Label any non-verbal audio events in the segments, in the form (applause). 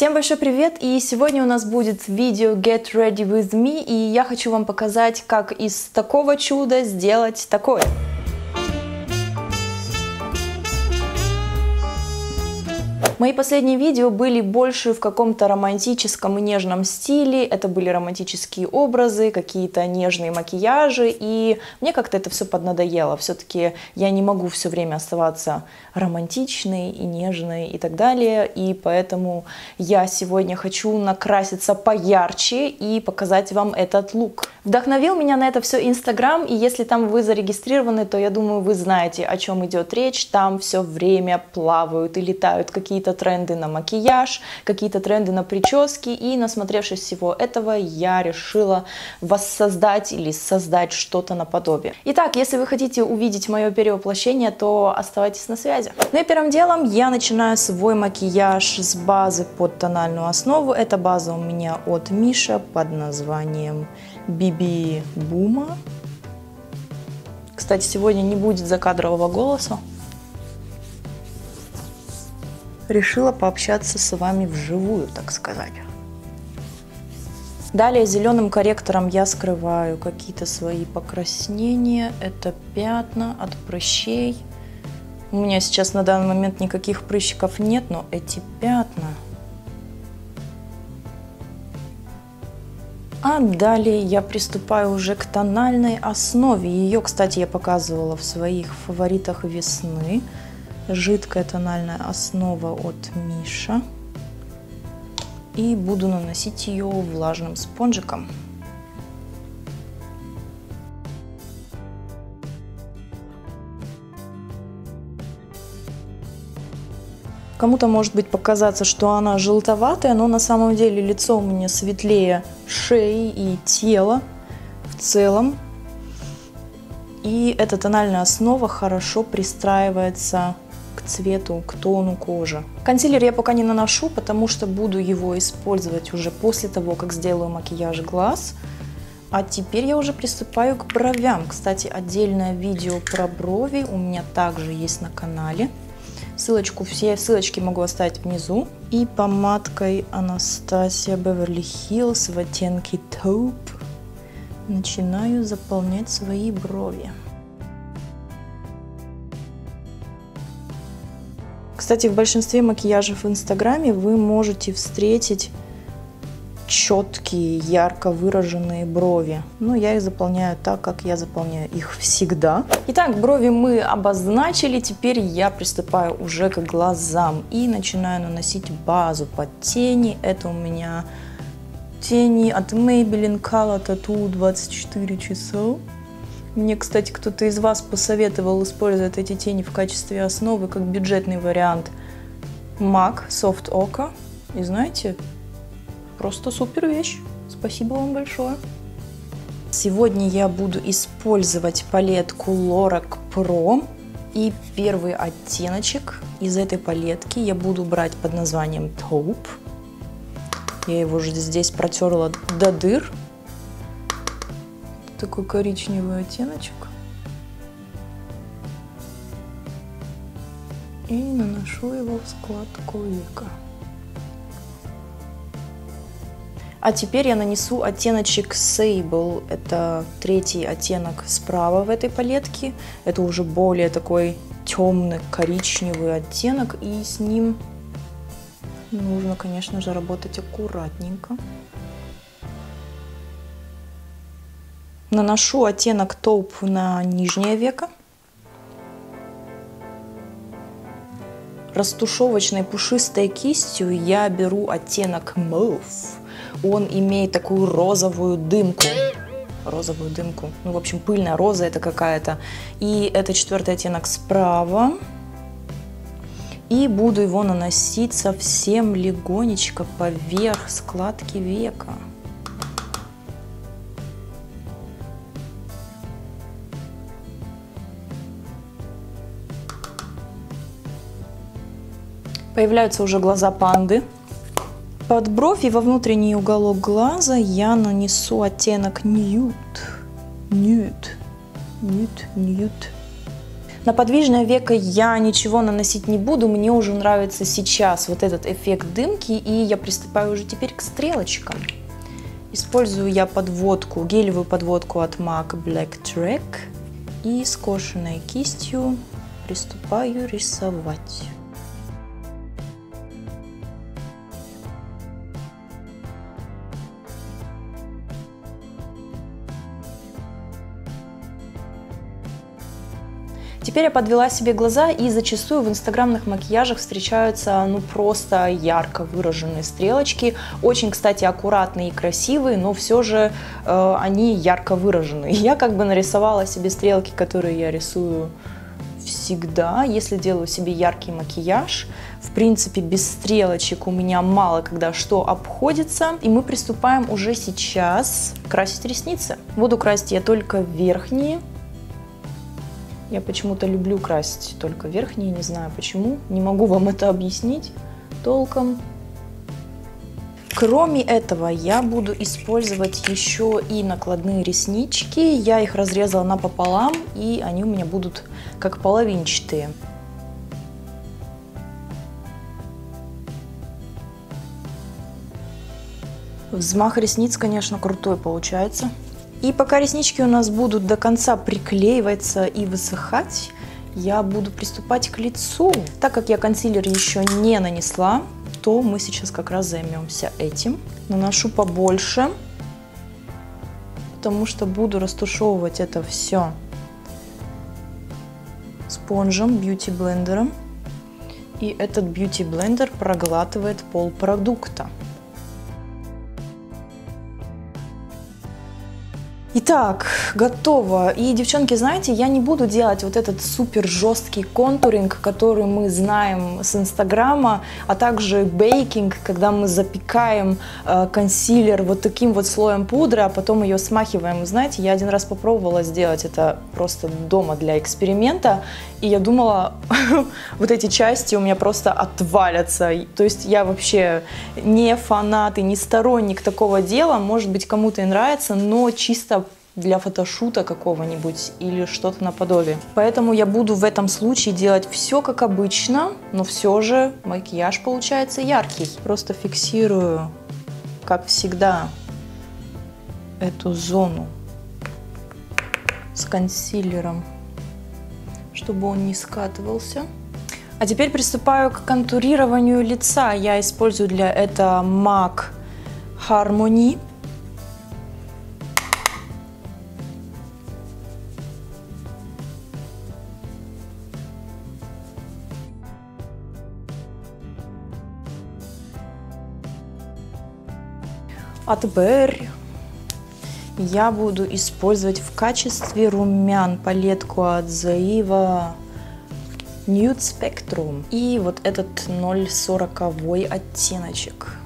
Всем большой привет! И сегодня у нас будет видео Get Ready With Me, и я хочу вам показать, как из такого чуда сделать такое. Мои последние видео были больше в каком-то романтическом и нежном стиле. Это были романтические образы, какие-то нежные макияжи. И мне как-то это все поднадоело. Все-таки я не могу все время оставаться романтичной и нежной и так далее. И поэтому я сегодня хочу накраситься поярче и показать вам этот лук. Вдохновил меня на это все Инстаграм. И если там вы зарегистрированы, то я думаю, вы знаете, о чем идет речь. Там все время плавают и летают какие-то тренды на макияж, какие-то тренды на прически. И насмотревшись всего этого, я решила воссоздать или создать что-то наподобие. Итак, если вы хотите увидеть мое перевоплощение, то оставайтесь на связи. Ну и первым делом я начинаю свой макияж с базы под тональную основу. Эта база у меня от Миша под названием Биби Бума. Кстати, сегодня не будет закадрового голоса решила пообщаться с вами вживую, так сказать. Далее зеленым корректором я скрываю какие-то свои покраснения. Это пятна от прыщей. У меня сейчас на данный момент никаких прыщиков нет, но эти пятна... А далее я приступаю уже к тональной основе. Ее, кстати, я показывала в своих фаворитах весны жидкая тональная основа от Миша. И буду наносить ее влажным спонжиком. Кому-то может быть показаться, что она желтоватая, но на самом деле лицо у меня светлее шеи и тела в целом. И эта тональная основа хорошо пристраивается к цвету, к тону кожи. Консилер я пока не наношу, потому что буду его использовать уже после того, как сделаю макияж глаз. А теперь я уже приступаю к бровям. Кстати, отдельное видео про брови у меня также есть на канале. Ссылочку, все ссылочки могу оставить внизу. И помадкой Анастасия Беверли Хиллз в оттенке Taupe начинаю заполнять свои брови. Кстати, в большинстве макияжев в Инстаграме вы можете встретить четкие, ярко выраженные брови. Но я их заполняю так, как я заполняю их всегда. Итак, брови мы обозначили. Теперь я приступаю уже к глазам и начинаю наносить базу под тени. Это у меня тени от Maybelline Color Tattoo 24 часа. Мне, кстати, кто-то из вас посоветовал использовать эти тени в качестве основы как бюджетный вариант MAC Soft Oka. И знаете, просто супер вещь. Спасибо вам большое. Сегодня я буду использовать палетку Lorac Pro. И первый оттеночек из этой палетки я буду брать под названием Taupe. Я его уже здесь протерла до дыр такой коричневый оттеночек. И наношу его в складку века. А теперь я нанесу оттеночек Sable. Это третий оттенок справа в этой палетке. Это уже более такой темный коричневый оттенок. И с ним нужно, конечно же, работать аккуратненько. Наношу оттенок тауп на нижнее веко. Растушевочной пушистой кистью я беру оттенок Mauve. Он имеет такую розовую дымку. Розовую дымку. Ну, в общем, пыльная роза это какая-то. И это четвертый оттенок справа. И буду его наносить совсем легонечко поверх складки века. Появляются уже глаза панды. Под бровь и во внутренний уголок глаза я нанесу оттенок ньют. Ньют. Ньют, ньют. На подвижное веко я ничего наносить не буду, мне уже нравится сейчас вот этот эффект дымки, и я приступаю уже теперь к стрелочкам. Использую я подводку, гелевую подводку от MAC Black Track и скошенной кистью приступаю рисовать. Теперь я подвела себе глаза, и зачастую в инстаграмных макияжах встречаются ну просто ярко выраженные стрелочки. Очень, кстати, аккуратные и красивые, но все же э, они ярко выраженные. (laughs) Я как бы нарисовала себе стрелки, которые я рисую всегда, если делаю себе яркий макияж. В принципе, без стрелочек у меня мало когда что обходится. И мы приступаем уже сейчас красить ресницы. Буду красить я только верхние, я почему-то люблю красить только верхние, не знаю почему. Не могу вам это объяснить толком. Кроме этого, я буду использовать еще и накладные реснички. Я их разрезала напополам, и они у меня будут как половинчатые. Взмах ресниц, конечно, крутой получается. И пока реснички у нас будут до конца приклеиваться и высыхать, я буду приступать к лицу. Так как я консилер еще не нанесла, то мы сейчас как раз займемся этим. Наношу побольше, потому что буду растушевывать это все спонжем, бьюти-блендером. И этот бьюти-блендер проглатывает пол продукта. Итак, готово. И, девчонки, знаете, я не буду делать вот этот супер жесткий контуринг, который мы знаем с Инстаграма, а также бейкинг, когда мы запекаем э, консилер вот таким вот слоем пудры, а потом ее смахиваем. Знаете, я один раз попробовала сделать это просто дома для эксперимента, и я думала, (laughs) вот эти части у меня просто отвалятся. То есть я вообще не фанат и не сторонник такого дела. Может быть, кому-то и нравится, но чисто для фотошута какого-нибудь или что-то наподобие. Поэтому я буду в этом случае делать все как обычно, но все же макияж получается яркий. Просто фиксирую, как всегда, эту зону с консилером чтобы он не скатывался. А теперь приступаю к контурированию лица. Я использую для этого MAC Harmony. От Berry я буду использовать в качестве румян палетку от Заива Nude Spectrum и вот этот 040 оттеночек.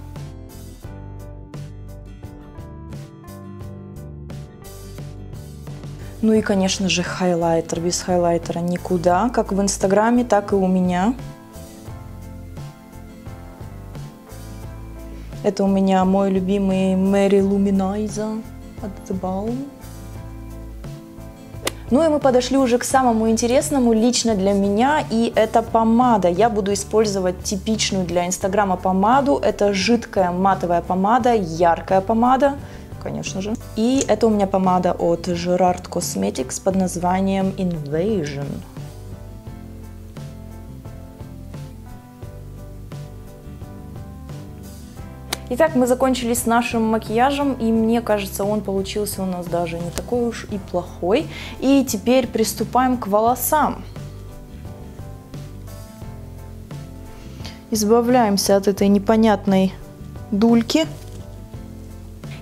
Ну и, конечно же, хайлайтер. Без хайлайтера никуда, как в Инстаграме, так и у меня. Это у меня мой любимый Мэри Луминайза от The Balm. Ну и мы подошли уже к самому интересному лично для меня, и это помада. Я буду использовать типичную для Инстаграма помаду. Это жидкая матовая помада, яркая помада, конечно же. И это у меня помада от Gerard Cosmetics под названием Invasion. Итак, мы закончили с нашим макияжем, и мне кажется, он получился у нас даже не такой уж и плохой. И теперь приступаем к волосам. Избавляемся от этой непонятной дульки.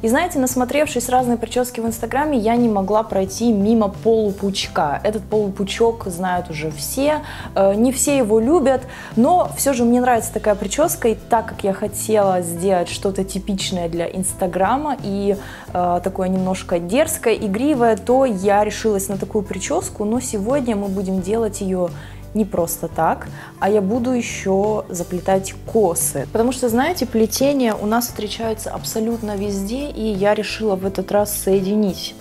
И знаете, насмотревшись разные прически в Инстаграме, я не могла пройти мимо полупучка. Этот полупучок знают уже все, э, не все его любят, но все же мне нравится такая прическа, и так как я хотела сделать что-то типичное для Инстаграма и э, такое немножко дерзкое, игривое, то я решилась на такую прическу, но сегодня мы будем делать ее не просто так, а я буду еще заплетать косы. Потому что, знаете, плетение у нас встречается абсолютно везде, и я решила в этот раз соединить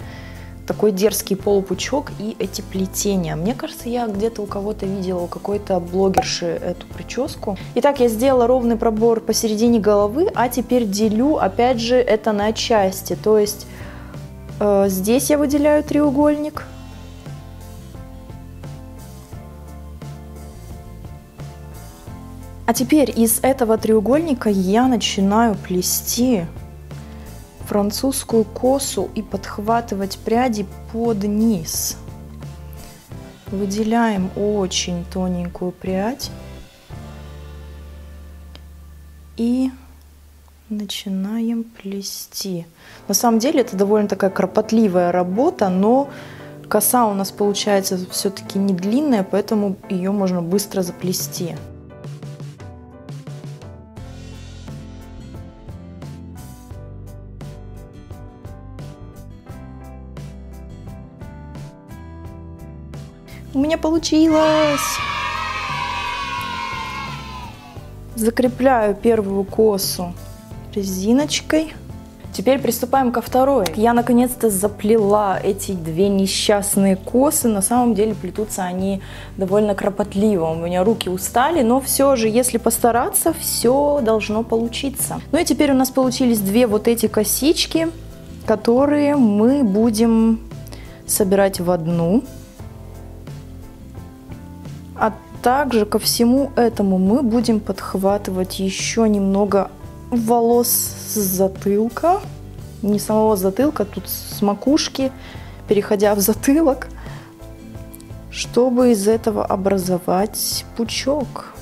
такой дерзкий полупучок и эти плетения. Мне кажется, я где-то у кого-то видела, у какой-то блогерши эту прическу. Итак, я сделала ровный пробор посередине головы, а теперь делю, опять же, это на части. То есть э, здесь я выделяю треугольник, А теперь из этого треугольника я начинаю плести французскую косу и подхватывать пряди под низ. Выделяем очень тоненькую прядь и начинаем плести. На самом деле это довольно такая кропотливая работа, но коса у нас получается все-таки не длинная, поэтому ее можно быстро заплести. Меня получилось! Закрепляю первую косу резиночкой. Теперь приступаем ко второй. Я наконец-то заплела эти две несчастные косы. На самом деле плетутся они довольно кропотливо. У меня руки устали, но все же, если постараться, все должно получиться. Ну и теперь у нас получились две вот эти косички, которые мы будем собирать в одну. А также ко всему этому мы будем подхватывать еще немного волос с затылка. Не самого затылка, тут с макушки, переходя в затылок, чтобы из этого образовать пучок.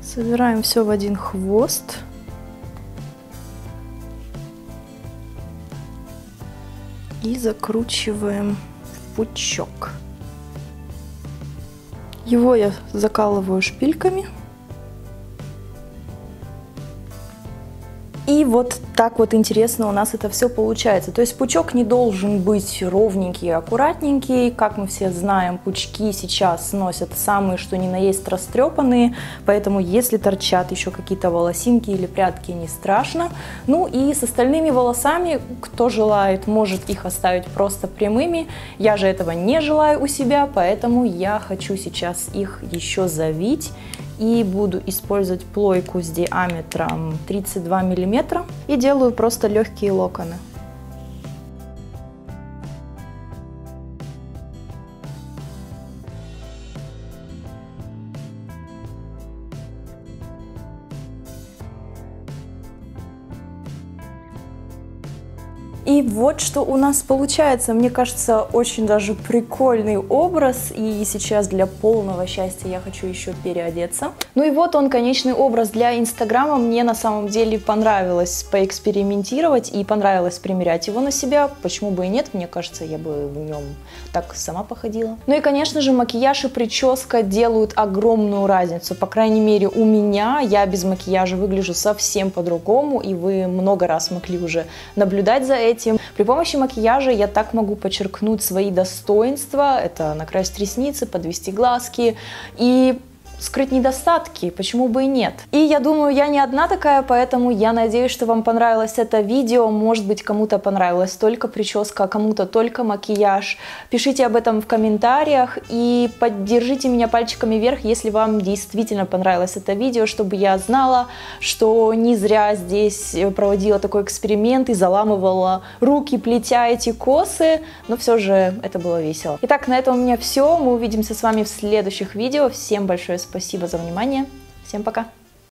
Собираем все в один хвост. И закручиваем в пучок. Его я закалываю шпильками. И вот так вот интересно у нас это все получается. То есть пучок не должен быть ровненький и аккуратненький. Как мы все знаем, пучки сейчас носят самые, что ни на есть, растрепанные. Поэтому если торчат еще какие-то волосинки или прятки, не страшно. Ну и с остальными волосами, кто желает, может их оставить просто прямыми. Я же этого не желаю у себя, поэтому я хочу сейчас их еще завить и буду использовать плойку с диаметром 32 миллиметра и делаю просто легкие локоны. И вот что у нас получается. Мне кажется, очень даже прикольный образ. И сейчас для полного счастья я хочу еще переодеться. Ну и вот он, конечный образ для Инстаграма. Мне на самом деле понравилось поэкспериментировать и понравилось примерять его на себя. Почему бы и нет? Мне кажется, я бы в нем так сама походила. Ну и, конечно же, макияж и прическа делают огромную разницу. По крайней мере, у меня. Я без макияжа выгляжу совсем по-другому. И вы много раз могли уже наблюдать за этим этим. При помощи макияжа я так могу подчеркнуть свои достоинства. Это накрасить ресницы, подвести глазки и скрыть недостатки, почему бы и нет. И я думаю, я не одна такая, поэтому я надеюсь, что вам понравилось это видео. Может быть, кому-то понравилась только прическа, кому-то только макияж. Пишите об этом в комментариях и поддержите меня пальчиками вверх, если вам действительно понравилось это видео, чтобы я знала, что не зря здесь проводила такой эксперимент и заламывала руки, плетя эти косы, но все же это было весело. Итак, на этом у меня все. Мы увидимся с вами в следующих видео. Всем большое спасибо за внимание. Всем пока!